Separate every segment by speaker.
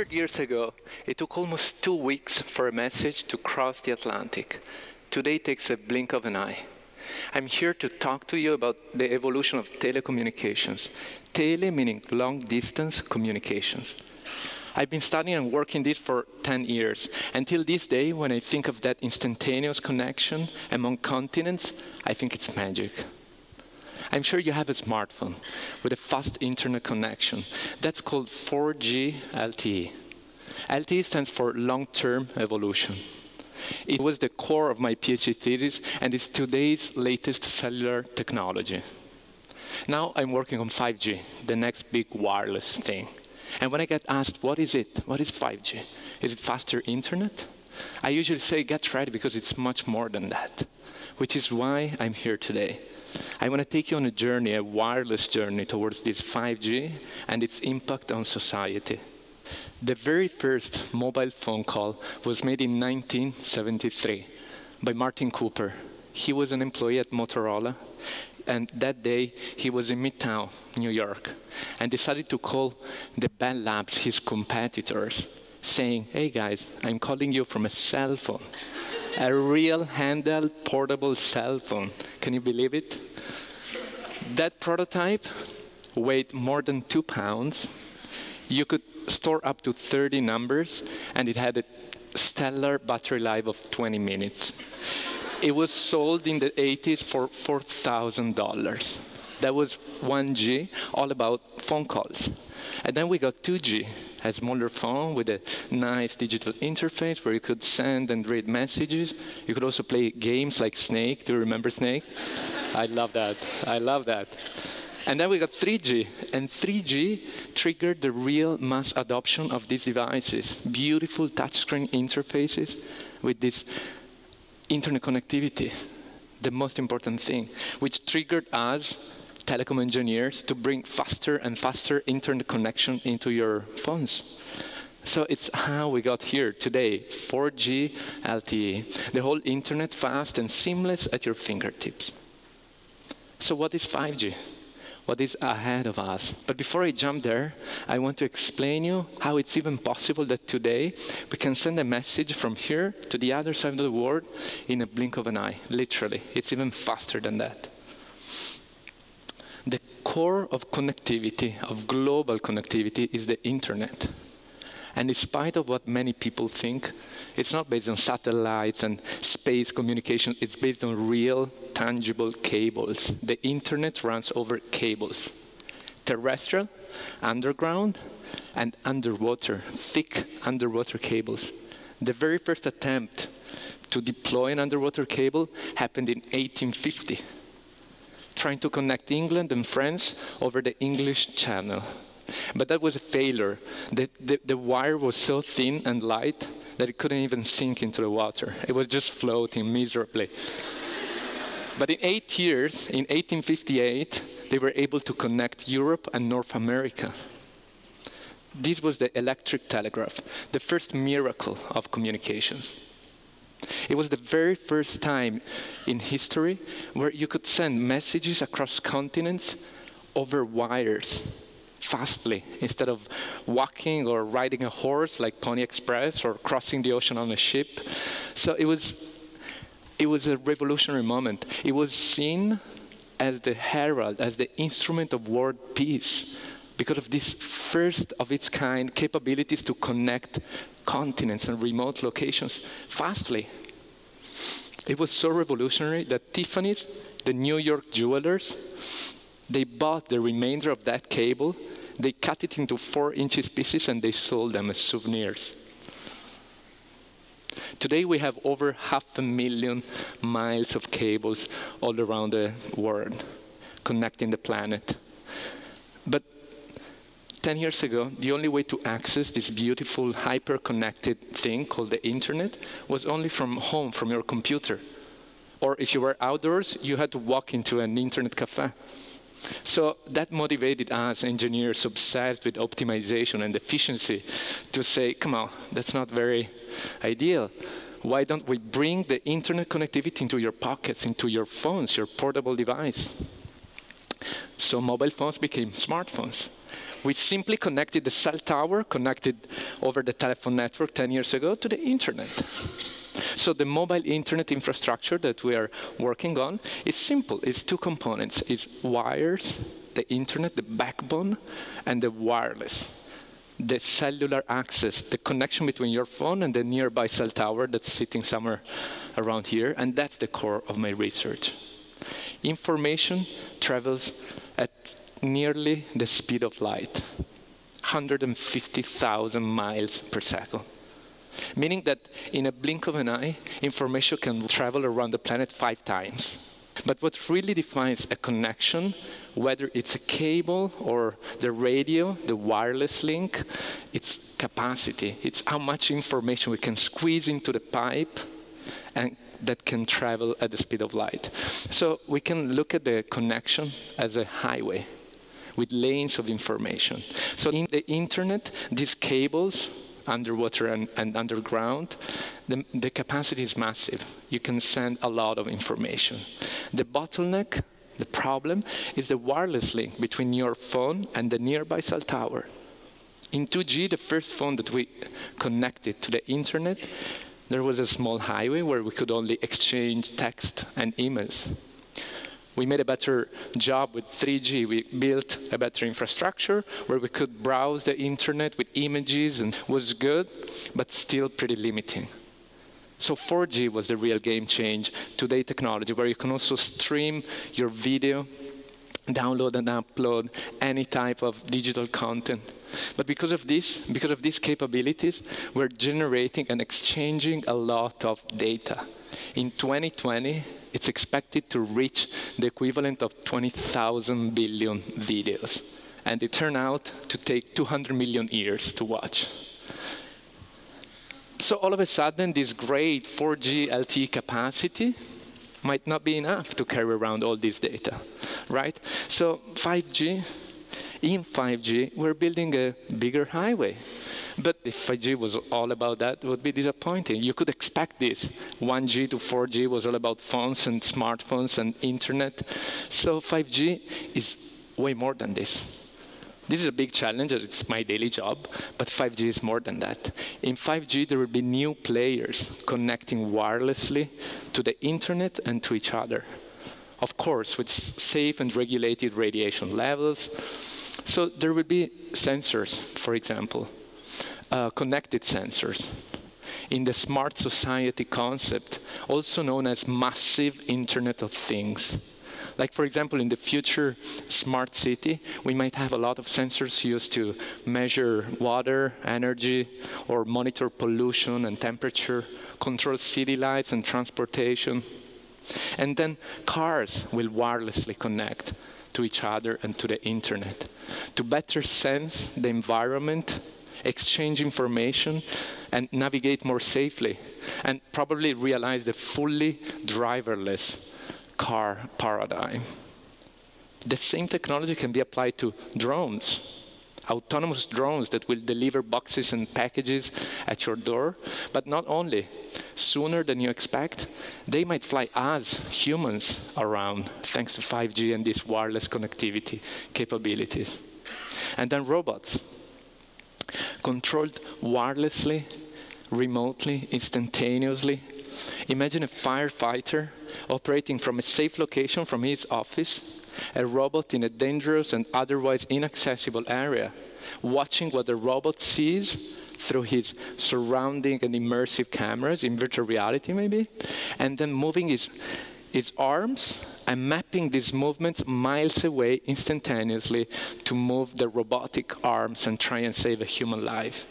Speaker 1: 100 years ago, it took almost two weeks for a message to cross the Atlantic. Today takes a blink of an eye. I'm here to talk to you about the evolution of telecommunications. Tele meaning long distance communications. I've been studying and working this for 10 years. Until this day, when I think of that instantaneous connection among continents, I think it's magic. I'm sure you have a smartphone with a fast internet connection. That's called 4G LTE. LTE stands for long-term evolution. It was the core of my PhD thesis, and it's today's latest cellular technology. Now I'm working on 5G, the next big wireless thing. And when I get asked, what is it? What is 5G? Is it faster internet? I usually say, get ready, because it's much more than that, which is why I'm here today. I want to take you on a journey, a wireless journey towards this 5G and its impact on society. The very first mobile phone call was made in 1973 by Martin Cooper. He was an employee at Motorola, and that day he was in Midtown, New York, and decided to call the Bell Labs, his competitors, saying, hey guys, I'm calling you from a cell phone a real handheld portable cell phone. Can you believe it? That prototype weighed more than two pounds. You could store up to 30 numbers, and it had a stellar battery life of 20 minutes. It was sold in the 80s for $4,000. That was 1G, all about phone calls. And then we got 2G, a smaller phone with a nice digital interface where you could send and read messages. You could also play games like Snake. Do you remember Snake? I love that. I love that. And then we got 3G, and 3G triggered the real mass adoption of these devices. Beautiful touchscreen interfaces with this internet connectivity, the most important thing, which triggered us telecom engineers to bring faster and faster internet connection into your phones. So it's how we got here today, 4G LTE, the whole internet fast and seamless at your fingertips. So what is 5G? What is ahead of us? But before I jump there, I want to explain you how it's even possible that today we can send a message from here to the other side of the world in a blink of an eye, literally. It's even faster than that the core of connectivity, of global connectivity, is the internet. And in spite of what many people think, it's not based on satellites and space communication, it's based on real, tangible cables. The internet runs over cables. Terrestrial, underground, and underwater, thick underwater cables. The very first attempt to deploy an underwater cable happened in 1850 trying to connect England and France over the English Channel. But that was a failure. The, the, the, wire was so thin and light that it couldn't even sink into the water. It was just floating miserably. but in eight years, in 1858, they were able to connect Europe and North America. This was the electric telegraph, the first miracle of communications. It was the very first time in history where you could send messages across continents over wires fastly instead of walking or riding a horse like Pony Express or crossing the ocean on a ship. So it was, it was a revolutionary moment. It was seen as the herald, as the instrument of world peace because of this first of its kind capabilities to connect continents and remote locations fastly. It was so revolutionary that Tiffany's, the New York jewelers, they bought the remainder of that cable, they cut it into four inches pieces, and they sold them as souvenirs. Today we have over half a million miles of cables all around the world connecting the planet. But 10 years ago, the only way to access this beautiful, hyper-connected thing called the internet was only from home, from your computer. Or if you were outdoors, you had to walk into an internet cafe. So that motivated us engineers obsessed with optimization and efficiency to say, come on, that's not very ideal. Why don't we bring the internet connectivity into your pockets, into your phones, your portable device? So mobile phones became smartphones We simply connected the cell tower, connected over the telephone network 10 years ago, to the internet. So the mobile internet infrastructure that we are working on is simple. It's two components. It's wires, the internet, the backbone, and the wireless the cellular access, the connection between your phone and the nearby cell tower that's sitting somewhere around here, and that's the core of my research. Information travels at nearly the speed of light, 150,000 miles per second. Meaning that in a blink of an eye, information can travel around the planet five times. But what really defines a connection, whether it's a cable or the radio, the wireless link, it's capacity. It's how much information we can squeeze into the pipe and that can travel at the speed of light. So we can look at the connection as a highway with lanes of information. So in the internet, these cables, underwater and, and underground, the, the capacity is massive. You can send a lot of information. The bottleneck, the problem, is the wireless link between your phone and the nearby cell tower. In 2G, the first phone that we connected to the internet, there was a small highway where we could only exchange text and emails. We made a better job with 3G. We built a better infrastructure where we could browse the internet with images and was good, but still pretty limiting. So 4G was the real game change today technology, where you can also stream your video, download and upload any type of digital content. But because of this, because of these capabilities, we're generating and exchanging a lot of data. In 2020, it's expected to reach the equivalent of 20,000 billion videos. And it turned out to take 200 million years to watch. So all of a sudden, this great 4G LTE capacity might not be enough to carry around all this data, right? So 5G, in 5G, we're building a bigger highway. But if 5G was all about that, it would be disappointing. You could expect this. 1G to 4G was all about phones and smartphones and internet. So 5G is way more than this. This is a big challenge, it's my daily job, but 5G is more than that. In 5G, there will be new players connecting wirelessly to the internet and to each other. Of course, with safe and regulated radiation levels. So there will be sensors, for example, uh, connected sensors in the smart society concept, also known as massive Internet of Things. Like, for example, in the future smart city, we might have a lot of sensors used to measure water, energy, or monitor pollution and temperature, control city lights and transportation. And then cars will wirelessly connect to each other and to the internet to better sense the environment, exchange information, and navigate more safely, and probably realize the fully driverless car paradigm. The same technology can be applied to drones, autonomous drones that will deliver boxes and packages at your door. But not only, sooner than you expect, they might fly us, humans, around thanks to 5G and these wireless connectivity capabilities. And then robots, controlled wirelessly, remotely, instantaneously. Imagine a firefighter operating from a safe location from his office, a robot in a dangerous and otherwise inaccessible area, watching what the robot sees through his surrounding and immersive cameras in virtual reality maybe, and then moving his, his arms and mapping these movements miles away instantaneously to move the robotic arms and try and save a human life.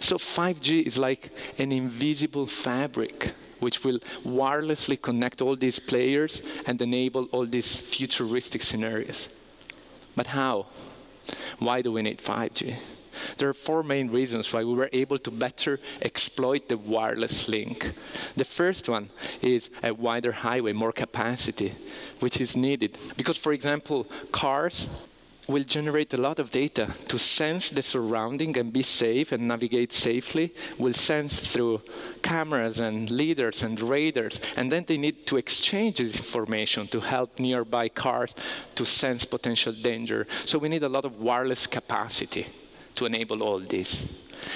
Speaker 1: So 5G is like an invisible fabric which will wirelessly connect all these players and enable all these futuristic scenarios. But how? Why do we need 5G? There are four main reasons why we were able to better exploit the wireless link. The first one is a wider highway, more capacity, which is needed. Because, for example, cars will generate a lot of data to sense the surrounding and be safe and navigate safely, will sense through cameras and lidars and radars, and then they need to exchange this information to help nearby cars to sense potential danger. So we need a lot of wireless capacity to enable all this.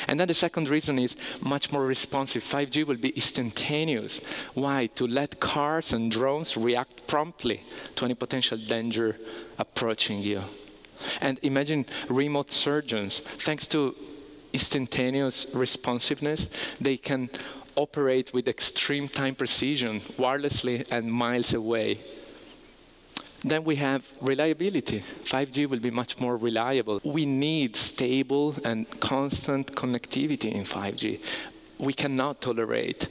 Speaker 1: And then the second reason is much more responsive. 5G will be instantaneous. Why? To let cars and drones react promptly to any potential danger approaching you. And imagine remote surgeons, thanks to instantaneous responsiveness, they can operate with extreme time precision, wirelessly and miles away. Then we have reliability. 5G will be much more reliable. We need stable and constant connectivity in 5G. We cannot tolerate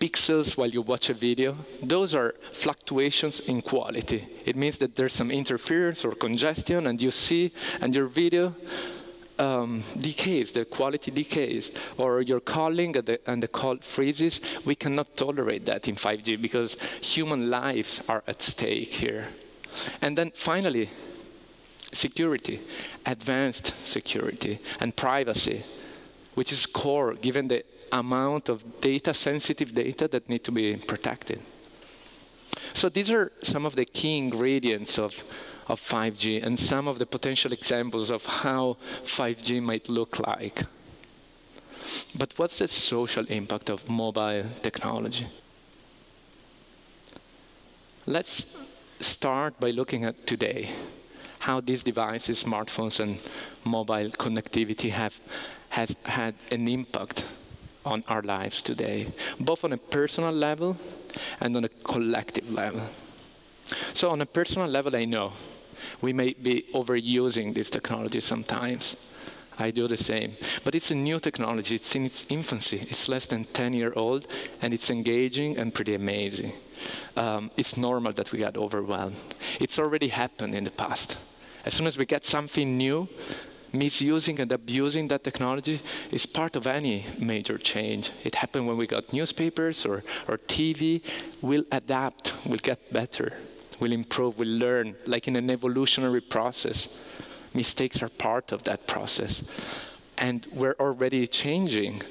Speaker 1: pixels while you watch a video. Those are fluctuations in quality. It means that there's some interference or congestion, and you see, and your video um, decays, the quality decays, or you're calling and the, and the call freezes, we cannot tolerate that in 5G because human lives are at stake here. And then finally, security, advanced security, and privacy, which is core given the amount of data, sensitive data that need to be protected. So these are some of the key ingredients of of 5G and some of the potential examples of how 5G might look like. But what's the social impact of mobile technology? Let's start by looking at today, how these devices, smartphones and mobile connectivity have has had an impact on our lives today, both on a personal level and on a collective level. So on a personal level, I know we may be overusing this technology sometimes. I do the same. But it's a new technology. It's in its infancy. It's less than 10 year old, and it's engaging and pretty amazing. Um, it's normal that we get overwhelmed. It's already happened in the past. As soon as we get something new, misusing and abusing that technology is part of any major change. It happened when we got newspapers or, or TV. We'll adapt, we'll get better we'll improve, we'll learn, like in an evolutionary process. Mistakes are part of that process. And we're already changing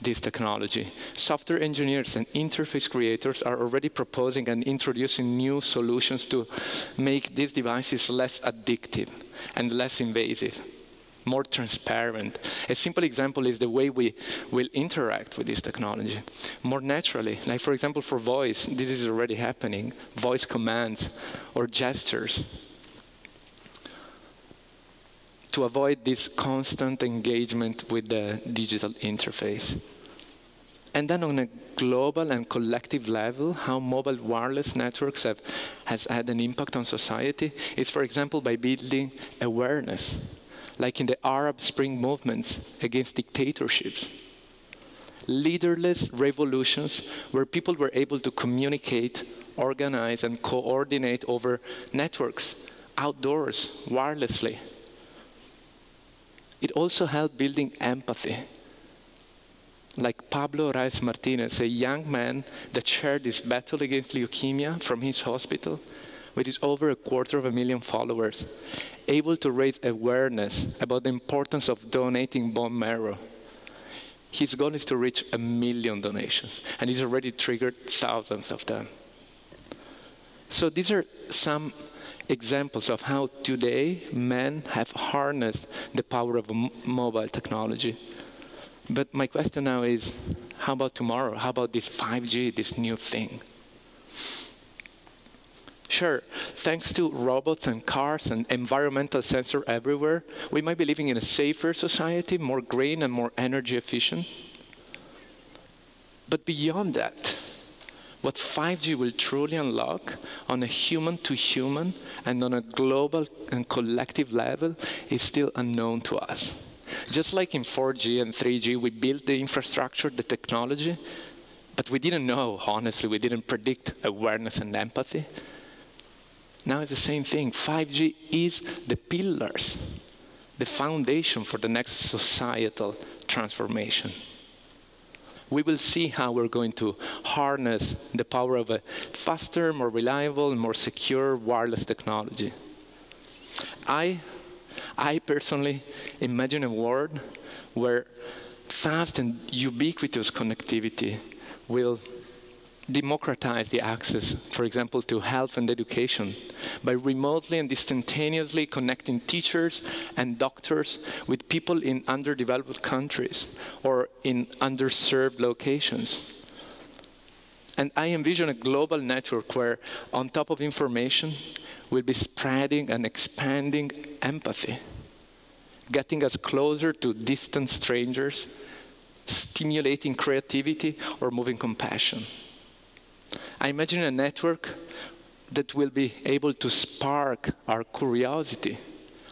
Speaker 1: this technology. Software engineers and interface creators are already proposing and introducing new solutions to make these devices less addictive and less invasive more transparent. A simple example is the way we will interact with this technology more naturally. Like, for example, for voice, this is already happening voice commands or gestures. To avoid this constant engagement with the digital interface. And then on a global and collective level, how mobile wireless networks have has had an impact on society is, for example, by building awareness like in the Arab Spring movements against dictatorships. Leaderless revolutions where people were able to communicate, organize, and coordinate over networks, outdoors, wirelessly. It also helped building empathy. Like Pablo Ráez Martinez, a young man that shared his battle against leukemia from his hospital, with his over a quarter of a million followers, able to raise awareness about the importance of donating bone marrow. His goal is to reach a million donations, and he's already triggered thousands of them. So these are some examples of how today men have harnessed the power of mobile technology. But my question now is, how about tomorrow? How about this 5G, this new thing? Sure, thanks to robots and cars and environmental sensor everywhere, we might be living in a safer society, more green and more energy efficient. But beyond that, what 5G will truly unlock on a human to human and on a global and collective level is still unknown to us. Just like in 4G and 3G, we built the infrastructure, the technology, but we didn't know, honestly, we didn't predict awareness and empathy. Now it's the same thing. 5G is the pillars, the foundation for the next societal transformation. We will see how we're going to harness the power of a faster, more reliable, more secure wireless technology. I, I personally imagine a world where fast and ubiquitous connectivity will democratize the access, for example, to health and education by remotely and instantaneously connecting teachers and doctors with people in underdeveloped countries or in underserved locations. And I envision a global network where, on top of information, we'll be spreading and expanding empathy, getting us closer to distant strangers, stimulating creativity, or moving compassion. I imagine a network that will be able to spark our curiosity,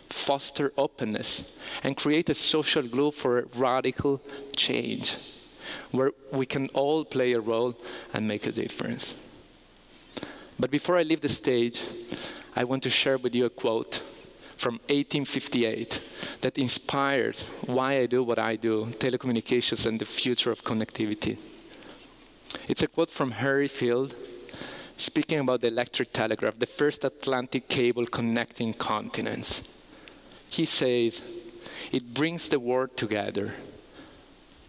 Speaker 1: foster openness, and create a social glue for radical change, where we can all play a role and make a difference. But before I leave the stage, I want to share with you a quote from 1858 that inspires why I do what I do, telecommunications and the future of connectivity. It's a quote from Harry Field, speaking about the electric telegraph, the first Atlantic cable connecting continents. He says, it brings the world together.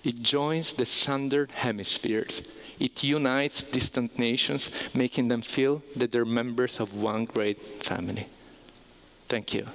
Speaker 1: It joins the sundered hemispheres. It unites distant nations, making them feel that they're members of one great family. Thank you.